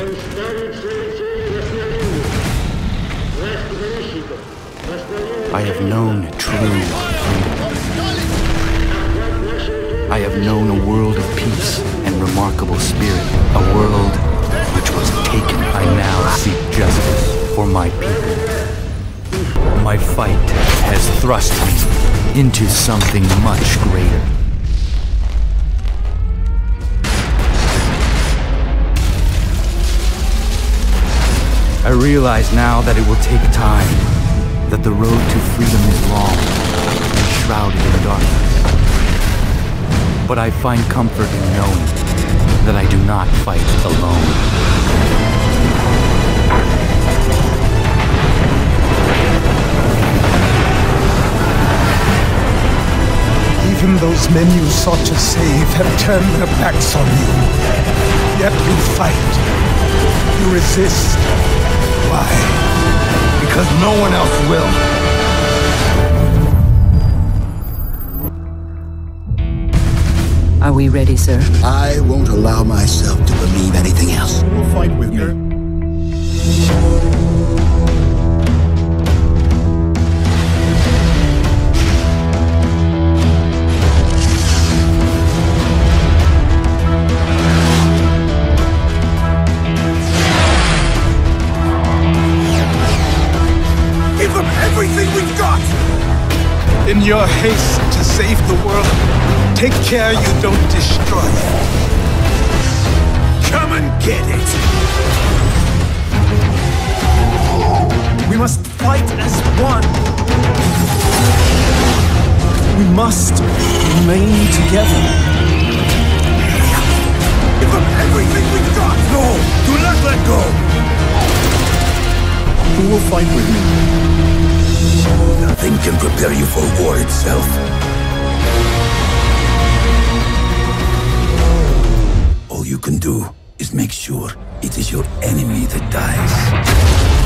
I have known true. I have known a world of peace and remarkable spirit, a world which was taken. I now seek justice for my people. My fight has thrust me into something much greater. I realize now that it will take time, that the road to freedom is long and shrouded in darkness. But I find comfort in knowing that I do not fight alone. Even those men you sought to save have turned their backs on you. Yet you fight. You resist. Why? Because no one else will. Are we ready, sir? I won't allow myself to believe anything else. You'll fight with me. In your haste to save the world, take care you don't destroy it. Come and get it! We must fight as one. We must remain together. Give them everything we've got! No! Do not let go! Who will fight with me? Prepare you for war itself. All you can do is make sure it is your enemy that dies.